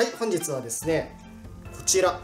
はい本日はですねこちら。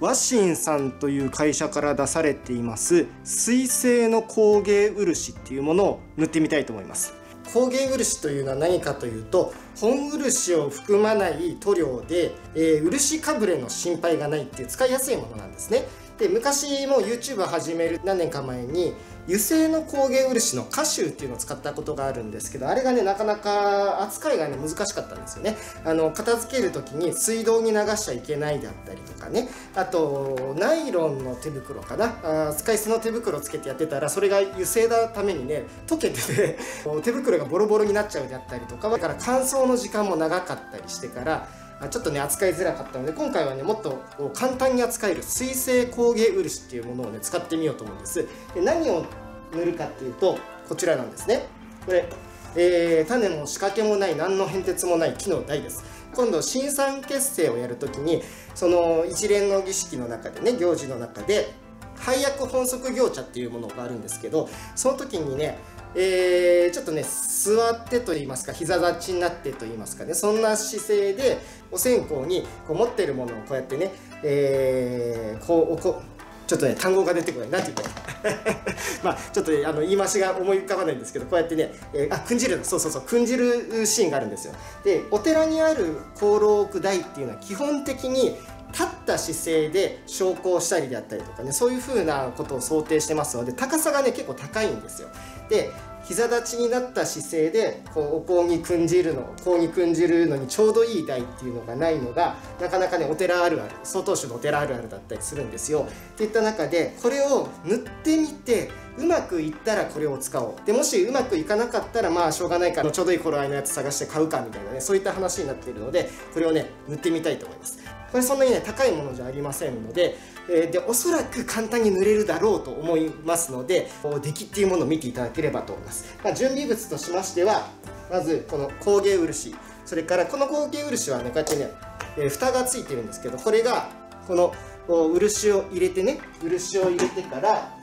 ワシンさんという会社から出されています水性の工芸漆っていうものを塗ってみたいと思います。工芸漆というのは何かというと本漆を含まない塗料で、えー、漆かぶれの心配がないっていう使いやすいものなんですねで昔も YouTube を始める何年か前に油性の工芸漆の歌集っていうのを使ったことがあるんですけどあれがねなかなか扱いがね難しかったんですよね。あの片付ける時に水道に流しちゃいけないであったりとかね。あとナイロンの手袋かな。あ使い捨ての手袋つけてやってたらそれが油性なためにね溶けてて 手袋がボロボロになっちゃうであったりとか。だから乾燥の時間も長かったりしてからちょっとね扱いづらかったので今回はねもっと簡単に扱える水性工芸漆っていうものをね使ってみようと思うんです。で何を塗るかっていうとこちらなんですね。これ、えー、種の仕掛けもない何の変哲もない木の台です。今度新酸結成をやるときにその一連の儀式の中でね行事の中で配薬本則行茶っていうものがあるんですけどその時にねえー、ちょっとね座ってと言いますか膝立ちになってと言いますかねそんな姿勢でお線香にこう持ってるものをこうやってね、えー、こうこちょっとね単語が出てこない。何て言うか まあちょっと、ね、あの言い回しが思い浮かばないんですけどこうやってね、えー、あ訓じるそうそうそう訓じるシーンがあるんですよ。でお寺にある香炉を置く台っていうのは基本的に立った姿勢で昇降したりであったりとかねそういう風なことを想定してますので高さがね結構高いんですよ。で膝立ちになった姿勢でこうお香に訓じるの香に訓じるのにちょうどいい台っていうのがないのがなかなかねお寺あるある曹洞宗のお寺あるあるだったりするんですよ。っていった中でこれを塗ってみてうまくいったらこれを使おう。でもしうまくいかなかったらまあしょうがないからちょうどいい頃合いのやつ探して買うかみたいなねそういった話になっているのでこれをね塗ってみたいと思います。これそんなにね高いものじゃありませんのでえー、でおそらく簡単に塗れるだろうと思いますので出来っていうものを見ていただければと思います、まあ、準備物としましてはまずこの工芸漆それからこの工芸漆はねこうやってね、えー、蓋がついてるんですけどこれがこの漆を入れてね漆を入れてから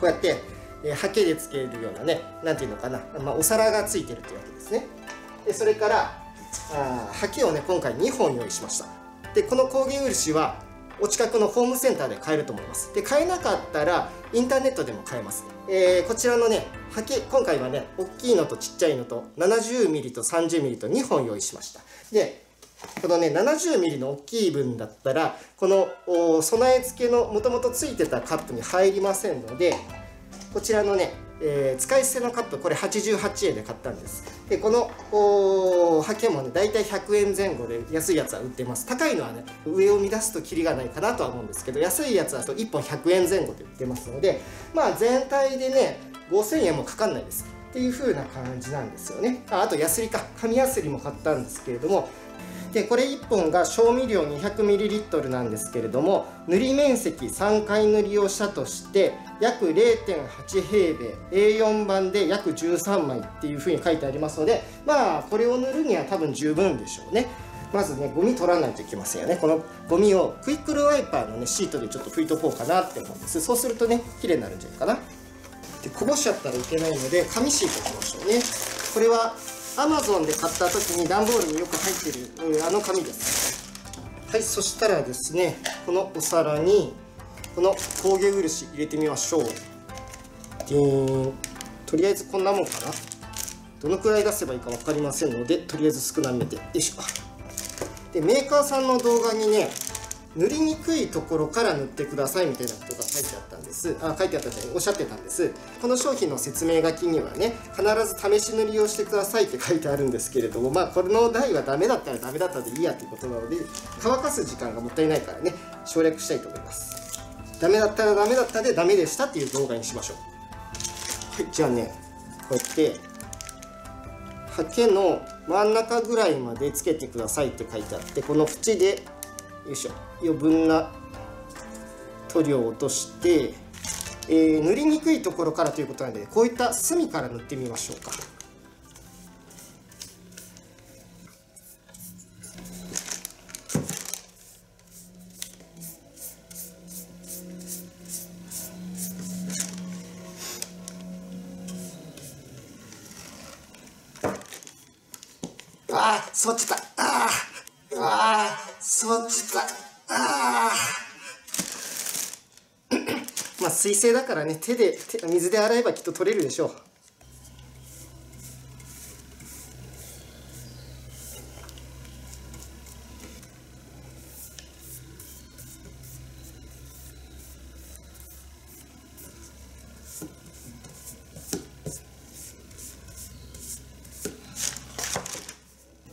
こうやって、えー、ハケでつけるようなね何ていうのかな、まあ、お皿がついてるってわけですね。でそれからあハケをね今回2本用意しました。でこの工芸漆はお近くのホームセンターで買えると思います。で買えなかったらインターネットでも買えます、えー、こちらのねハケ今回はね大きいのとちっちゃいのと 70mm と 30mm と2本用意しました。でこのね 70mm の大きい分だったらこの備え付けのもともとついてたカップに入りませんのでこちらのねえー、使い捨てのカップこれ88円で買ったんです。でこのハケもね大体100円前後で安いやつは売ってます。高いのはね上を乱すとキリがないかなとは思うんですけど安いやつは1本100円前後で売ってますのでまあ全体でね5000円もかかんないです。っていう風な感じなんですよね。ああとヤスリか。紙ヤスリも買ったんですけれどもでこれ1本が賞味量 200ml なんですけれども塗り面積3回塗りをしたとして約0.8平米 A4 版で約13枚っていうふうに書いてありますのでまあこれを塗るには多分十分でしょうね。まずねゴミ取らないといけませんよね。このゴミをクイックルワイパーのねシートでちょっと拭いとこうかなって思うんです。そうするとね綺麗になるんじゃないかな。でこぼしちゃったらいけないので紙シートいきましょうね。これはアマゾンで買った時に段ボールによく入ってる、あの紙です。はいそしたらですねこのお皿にこの工芸漆入れてみましょう。でーとりあえずこんなもんかな。どのくらい出せばいいか分かりませんのでとりあえず少なめで。よいしょ。でメーカーさんの動画にね塗りにくいところから塗ってくださいみたいなことが書いてあったんです。あ書いてあったじゃない。おっしゃってたんです。この商品の説明書きにはね必ず試し塗りをしてくださいって書いてあるんですけれどもまあこの台はダメだったらダメだったでいいやっていうことなので乾かす時間がもったいないからね省略したいと思います。ダメだったらダメだったでダメでしたっていう動画にしましょう。はいじゃあねこうやってハケの真ん中ぐらいまでつけてくださいって書いてあってこの縁でよいしょ。余分な塗料を落として、えー、塗りにくいところからということなのでこういった隅から塗ってみましょうか。ああそっちか。水性だからね。手で手水で洗えばきっと取れるでしょう。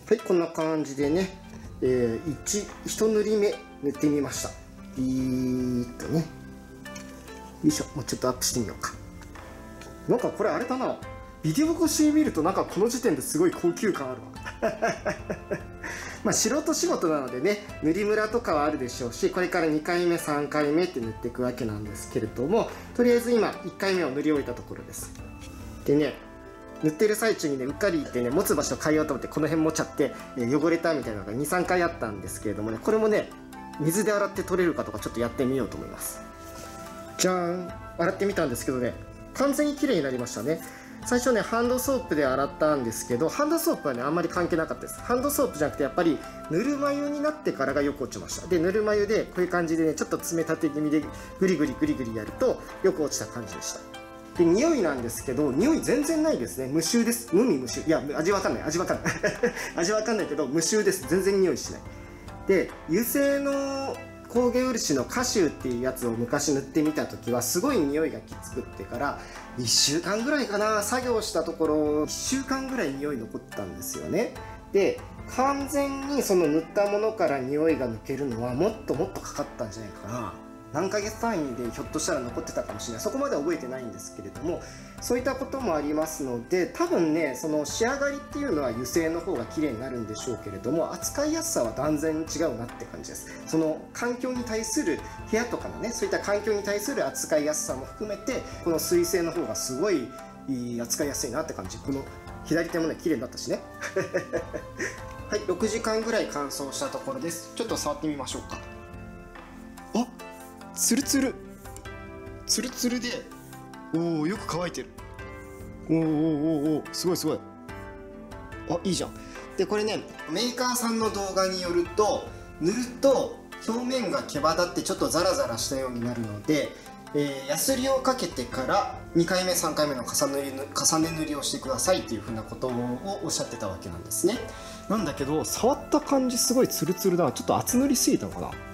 はいこんな感じでね、えー、1, 1塗り目塗ってみました。ビーッとね。いしょもうちょっとアップしてみようか。なんかこれあれだな。ビデオ越しに見るとなんかこの時点ですごい高級感あるわ。まあ素人仕事なのでね塗りムラとかはあるでしょうしこれから2回目3回目って塗っていくわけなんですけれどもとりあえず今1回目を塗り終えたところです。でね塗ってる最中にねうっかり言ってね持つ場所変えようと思ってこの辺持っちゃって、えー、汚れたみたいなのが23回あったんですけれどもねこれもね水で洗って取れるかとかちょっとやってみようと思います。じゃーん。洗ってみたんですけどね。完全に綺麗になりましたね。最初ねハンドソープで洗ったんですけどハンドソープはねあんまり関係なかったです。ハンドソープじゃなくてやっぱりぬるま湯になってからがよく落ちました。でぬるま湯でこういう感じでねちょっと冷たて気味でグリグリグリグリやるとよく落ちた感じでした。で匂いなんですけど匂い全然ないですね。無臭です。無味無臭。いや味わかんない。味わかんない。味わかんないけど無臭です。全然匂いしない。で油性の工芸漆の歌集っていうやつを昔塗ってみた時はすごい匂いがきつくってから1週間ぐらいかな作業したところ1週間ぐらい匂い残ったんですよね。で完全にその塗ったものから匂いが抜けるのはもっともっとかかったんじゃないかな。何ヶ月単位でひょっとしたら残ってたかもしれない。そこまで覚えてないんですけれどもそういったこともありますので多分ねその仕上がりっていうのは油性の方が綺麗になるんでしょうけれども扱いやすさは断然違うなって感じです。その環境に対する部屋とかのねそういった環境に対する扱いやすさも含めてこの水性の方がすごい扱いやすいなって感じ。この左手もね綺麗になったしね。はい6時間ぐらい乾燥したところです。ちょっと触ってみましょうか。あっツルツル。ツルツルでおおよく乾いてる。おーおーおーおすごいすごい。あいいじゃん。でこれねメーカーさんの動画によると塗ると表面が毛羽立ってちょっとザラザラしたようになるので、えー、ヤスリをかけてから2回目3回目の重ね塗り重ね塗りをしてくださいっていうふうなことをおっしゃってたわけなんですね。なんだけど触った感じすごいツルツルだちょっと厚塗りすぎたのかな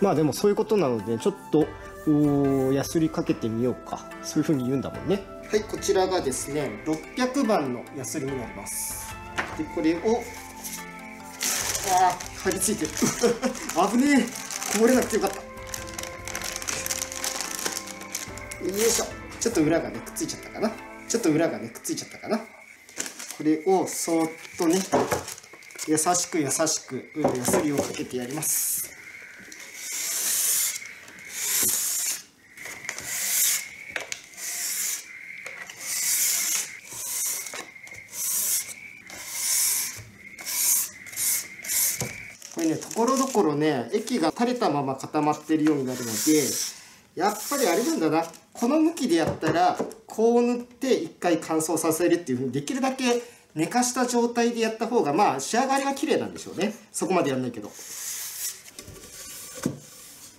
まあでもそういうことなのでちょっとおやすりかけてみようか。そういうふうに言うんだもんね。はいこちらがですね600番のやすりになります。でこれをああ張り付いてる。危ねえ。こぼれなくてよかった。よいしょ。ちょっと裏がねくっついちゃったかな。ちょっと裏がねくっついちゃったかな。これをそーっとね優しく優しくやすりをかけてやります。これねところどころね液が垂れたまま固まってるようになるのでやっぱりあれなんだな。この向きでやったらこう塗って一回乾燥させるっていうふうにできるだけ寝かした状態でやった方がまあ仕上がりは綺麗なんでしょうね。そこまでやんないけど。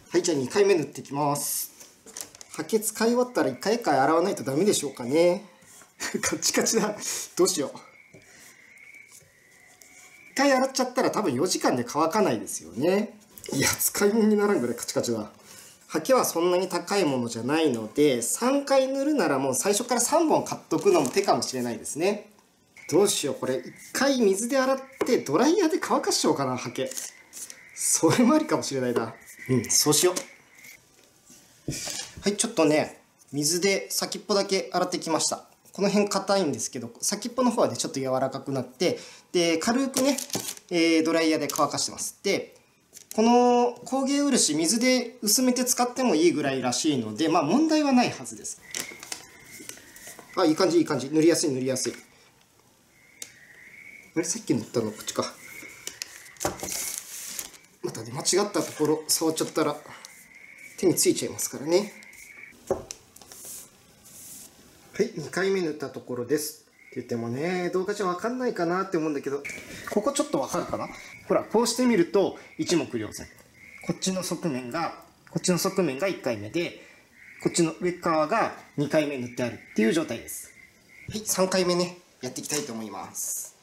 はいじゃあ2回目塗っていきます。ハケ使い終わったら1回1回洗わないとダメでしょうかね。カチカチだ。どうしよう。回洗っちゃったら多分4時間で乾かないですよね。いや使い物にならんぐらいカチカチだ。ハケはそんなに高いものじゃないので3回塗るならもう最初から3本買っとくのも手かもしれないですね。どうしようこれ。1回水で洗ってドライヤーで乾かしちゃおうかなハケそれもありかもしれないな。うんそうしよう。はいちょっとね水で先っぽだけ洗ってきました。この辺硬いんですけど先っぽの方はねちょっと柔らかくなってで軽くね、えー、ドライヤーで乾かしてます。でこの工芸漆水で薄めて使ってもいいぐらいらしいのでまあ問題はないはずです。あいい感じいい感じ。塗りやすい塗りやすい。あれさっき塗ったのこっちか。またね間違ったところ触っちゃったら手についちゃいますからね。はい2回目塗ったところです。で言ってもね動画じゃ分かんないかなって思うんだけど。ここちょっと分かるかな？ほらこうしてみると一目瞭然。こっちの側面がこっちの側面が1回目でこっちの上側が2回目塗ってあるっていう状態です。はい3回目ねやっていきたいと思います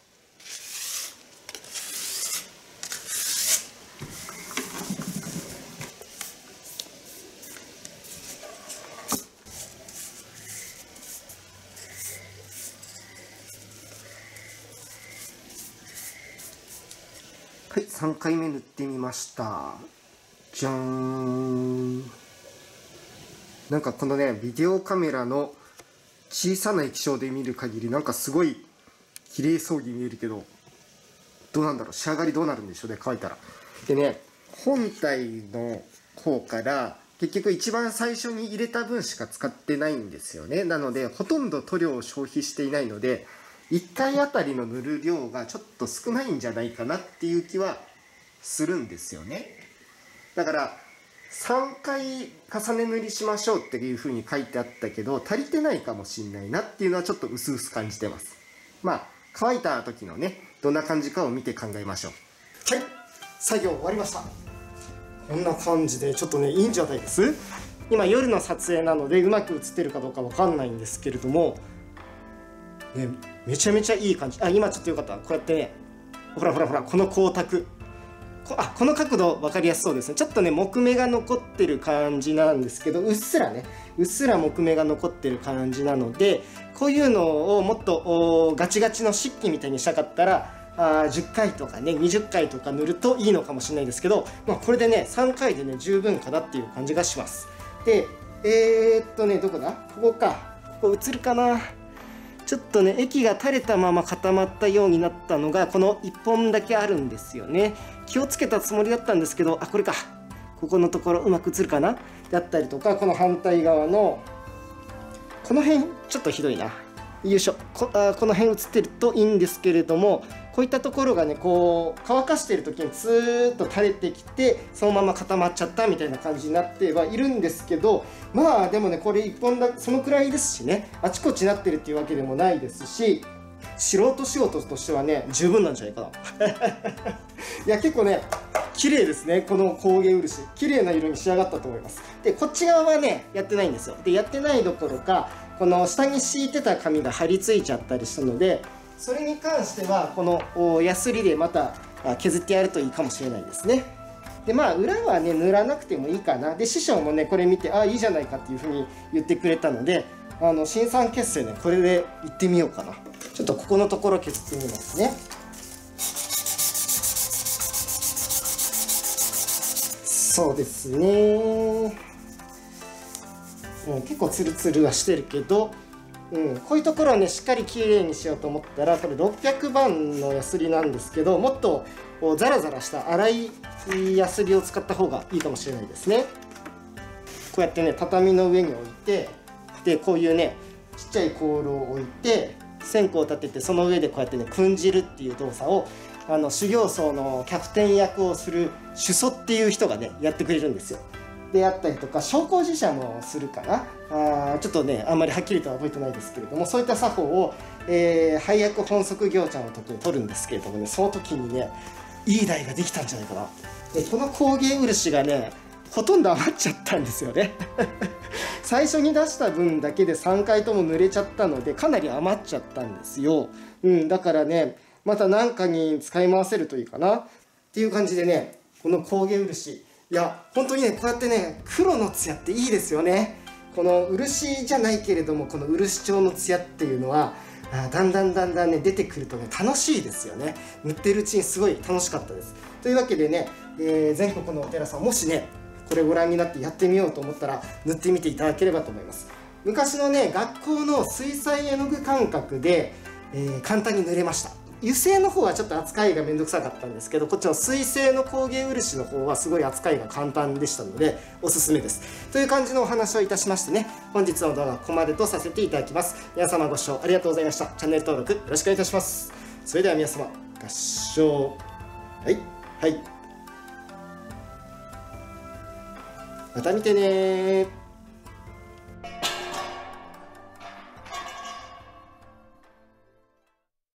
はい3回目塗ってみました。じゃーん。なんかこのねビデオカメラの小さな液晶で見る限りなんかすごい綺麗そうに見えるけどどうなんだろう？仕上がりどうなるんでしょうね？乾いたら。でね本体の方から結局一番最初に入れた分しか使ってないんですよね。なのでほとんど塗料を消費していないので1回あたりの塗る量がちょっと少ないんじゃないかなっていう気はするんですよね。だから3回重ね塗りしましょうっていうふうに書いてあったけど足りてないかもしんないなっていうのはちょっと薄々感じてます。まあ乾いた時のねどんな感じかを見て考えましょう。はい作業終わりました。こんな感じでちょっとねいいんじゃないです？今夜の撮影なのでうまく映ってるかどうかわかんないんですけれどもねめちゃめちゃいい感じ。あ今ちょっとよかった。こうやってねほらほらほらこの光沢。こあこの角度分かりやすそうですね。ちょっとね木目が残ってる感じなんですけどうっすらねうっすら木目が残ってる感じなのでこういうのをもっとガチガチの漆器みたいにしたかったらあ10回とかね20回とか塗るといいのかもしれないですけど、まあ、これでね3回でね十分かなっていう感じがします。でえー、っとねどこだ？ここか。ここ映るかな。ちょっとね液が垂れたまま固まったようになったのがこの1本だけあるんですよね。気をつけたつもりだったんですけどあこれか。ここのところうまく映るかな？だったりとかこの反対側のこの辺ちょっとひどいな。よいしょ。こあこの辺映ってるといいんですけれどもこういったところがねこう乾かしてる時にツーッと垂れてきてそのまま固まっちゃったみたいな感じになってはいるんですけどまあでもねこれ1本だそのくらいですしねあちこちなってるっていうわけでもないですし素人仕事としてはね十分なんじゃないかな。いや結構ね綺麗ですね。この工芸漆。綺麗な色に仕上がったと思います。でこっち側はねやってないんですよ。でやってないどころかこの下に敷いてた紙が貼り付いちゃったりしたのでそれに関してはこのヤスリでまた削ってやるといいかもしれないですね。でまあ裏はね塗らなくてもいいかな。で師匠もねこれ見てああいいじゃないかっていうふうに言ってくれたのであの新産結成ねこれでいってみようかな。ちょっとここのところ削ってみますね。そうですね。うん、結構ツルツルはしてるけど、うん、こういうところをねしっかりきれいにしようと思ったらこれ600番のヤスリなんですけどもっとザラザラした粗いヤスリを使った方がいいかもしれないですね。こうやってね畳の上に置いてでこういうねちっちゃい香炉を置いて線香を立ててその上でこうやってね訓じるっていう動作をあの修行僧のキャプテン役をする主祖っていう人がねやってくれるんですよ。であったりとか昇降寺社もするかな。あちょっとねあんまりはっきりとは覚えてないですけれどもそういった作法を、えー、配役本則行者の時に取るんですけれどもねその時にねいい台ができたんじゃないかな。でこの工芸漆がねほとんど余っちゃったんですよね。最初に出した分だけで3回とも濡れちゃったのでかなり余っちゃったんですよ、うん、だからねまた何かに使い回せるといいかな。っていう感じでねこの工芸漆。いや本当にねこうやってね黒の艶っていいですよね。この漆じゃないけれどもこの漆調の艶っていうのはだんだんだんだんね出てくるとね楽しいですよね。塗ってるうちにすごい楽しかったです。というわけでね、えー、全国のお寺さんもしねこれご覧になってやってみようと思ったら塗ってみていただければと思います。昔のね学校の水彩絵の具感覚で、えー、簡単に塗れました。油性の方はちょっと扱いがめんどくさかったんですけどこっちの水性の工芸漆の方はすごい扱いが簡単でしたのでおすすめです。という感じのお話をいたしましてね本日の動画はここまでとさせていただきます。皆様ご視聴ありがとうございました。チャンネル登録よろしくお願いいたします。それでは皆様合唱。はい。はい。また見てね